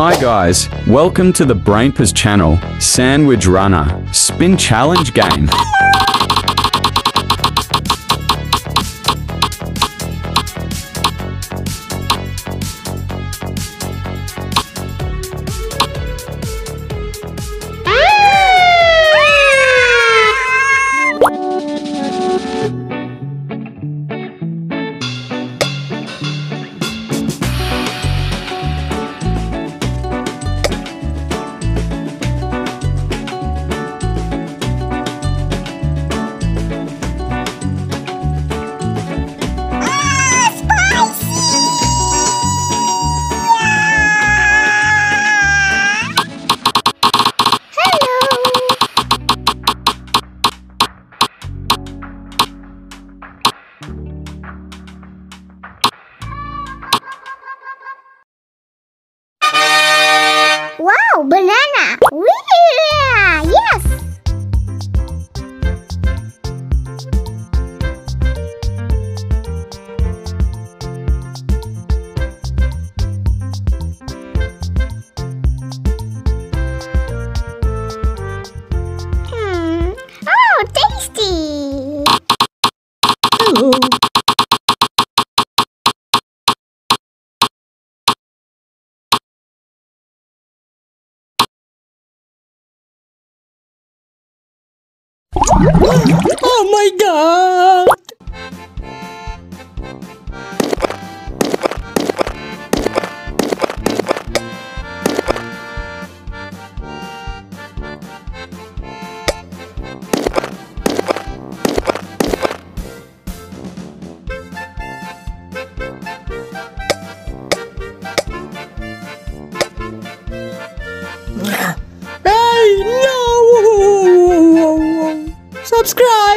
Hi guys, welcome to the BrainPuzz channel, Sandwich Runner, Spin Challenge game. Wow, banana! Yeah, yes! Hmm. Oh, tasty! Oh my god! Subscribe!